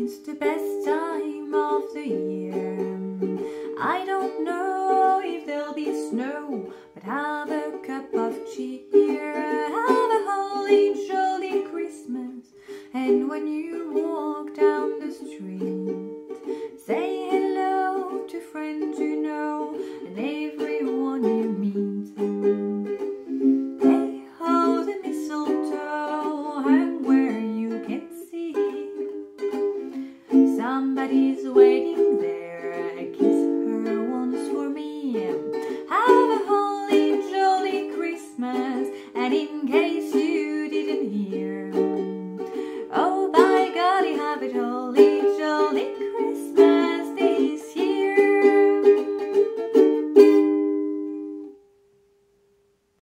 It's the best time of the year. I don't know if there'll be snow, but have a cup of cheer. Have a holly, jolly Christmas. And when you walk down the street, say hello to friends you know. And Somebody's waiting there. Kiss her once for me. Have a holly, jolly Christmas. And in case you